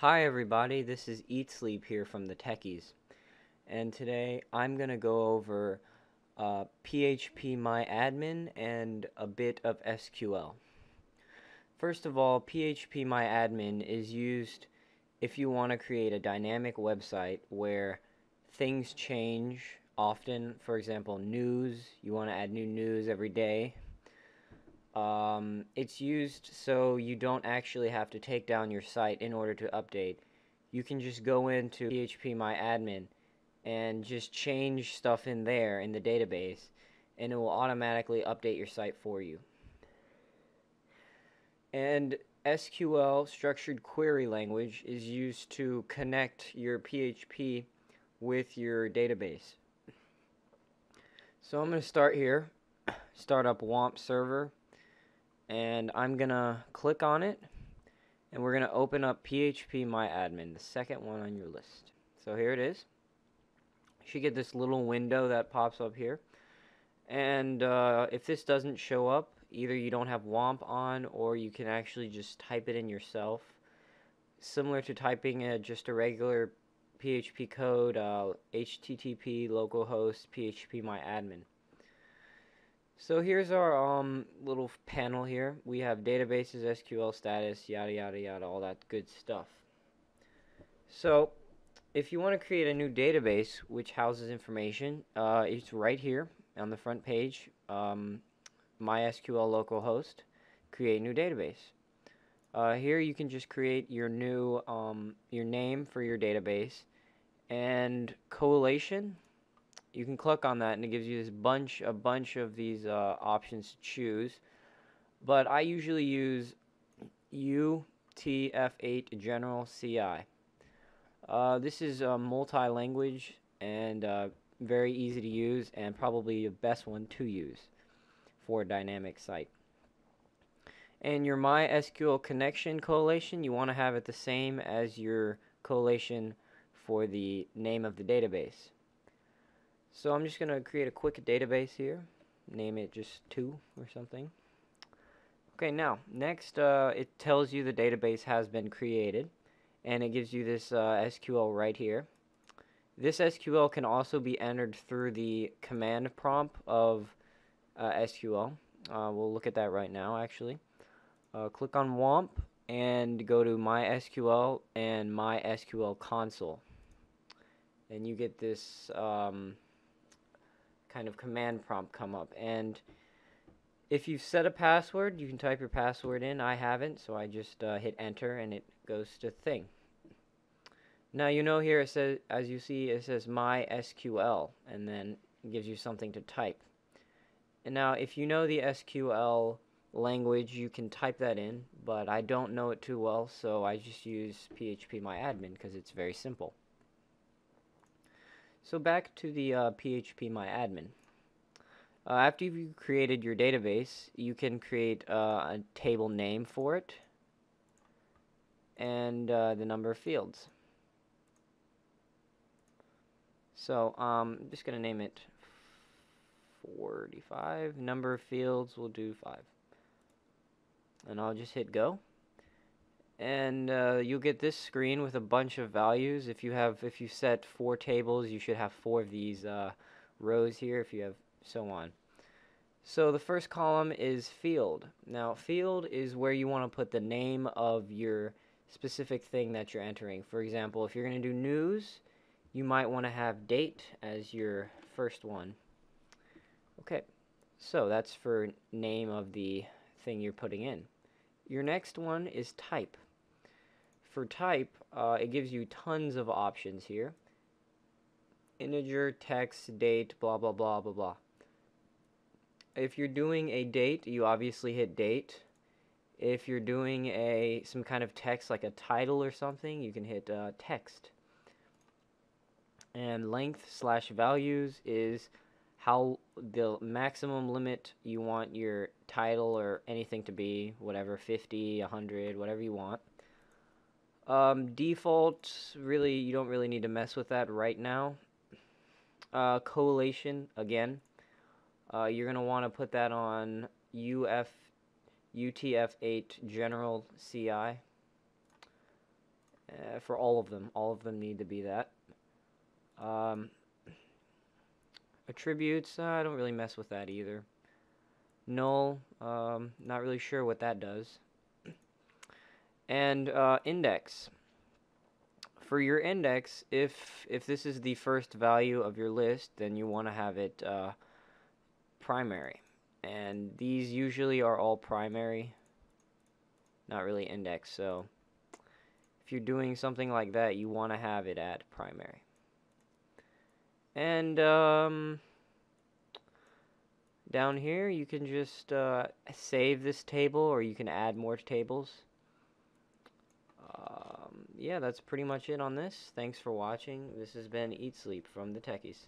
Hi everybody, this is Eat Sleep here from the Techies, and today I'm going to go over uh, PHP MyAdmin and a bit of SQL. First of all, PHP MyAdmin is used if you want to create a dynamic website where things change often. For example, news, you want to add new news every day. Um, it's used so you don't actually have to take down your site in order to update. You can just go into PHP MyAdmin and just change stuff in there in the database and it will automatically update your site for you. And SQL, Structured Query Language, is used to connect your PHP with your database. So I'm going to start here, start up WAMP server, and I'm going to click on it, and we're going to open up PHP MyAdmin, the second one on your list. So here it is. You should get this little window that pops up here. And uh, if this doesn't show up, either you don't have WAMP on or you can actually just type it in yourself. Similar to typing a, just a regular PHP code, uh, HTTP localhost PHP my admin. So here's our um, little panel here. We have databases, SQL status, yada yada yada, all that good stuff. So if you want to create a new database which houses information, uh, it's right here on the front page. Um, MySQL localhost, create new database. Uh, here you can just create your new um, your name for your database and collation. You can click on that and it gives you this bunch a bunch of these uh, options to choose. But I usually use UTF-8 General CI. Uh, this is a multi-language and uh, very easy to use and probably the best one to use for a dynamic site. And your MySQL connection collation, you want to have it the same as your collation for the name of the database. So I'm just going to create a quick database here. Name it just 2 or something. Okay, now, next uh, it tells you the database has been created. And it gives you this uh, SQL right here. This SQL can also be entered through the command prompt of uh, SQL. Uh, we'll look at that right now actually. Uh, click on WAMP and go to MySQL and MySQL console. And you get this um, kind of command prompt come up. And if you've set a password, you can type your password in. I haven't, so I just uh, hit enter and it goes to thing. Now you know here it says, as you see, it says MySQL, and then gives you something to type. And now if you know the SQL language you can type that in but I don't know it too well so I just use PHP my admin because it's very simple. So back to the uh, PHP my admin. Uh, after you've created your database you can create uh, a table name for it and uh, the number of fields. So um, I'm just going to name it 45. Number of fields, we'll do 5. And I'll just hit go. And uh, you'll get this screen with a bunch of values. If you have, if you set four tables, you should have four of these uh, rows here. If you have so on. So the first column is field. Now field is where you want to put the name of your specific thing that you're entering. For example, if you're going to do news, you might want to have date as your first one. Okay, so that's for name of the thing you're putting in. Your next one is type. For type, uh, it gives you tons of options here. Integer, text, date, blah, blah, blah, blah, blah. If you're doing a date, you obviously hit date. If you're doing a some kind of text like a title or something, you can hit uh, text. And length slash values is how the maximum limit you want your title or anything to be, whatever, 50, 100, whatever you want. Um, default, really, you don't really need to mess with that right now. Uh, collation, again, uh, you're going to want to put that on UF, UTF-8 General CI. uh, for all of them. All of them need to be that. Um, attributes, uh, I don't really mess with that either. Null, um, not really sure what that does. And uh, index. For your index, if if this is the first value of your list, then you want to have it uh, primary. And these usually are all primary, not really index. So if you're doing something like that, you want to have it at primary. And um, down here, you can just uh, save this table or you can add more tables. Um, yeah, that's pretty much it on this. Thanks for watching. This has been Eat Sleep from the Techies.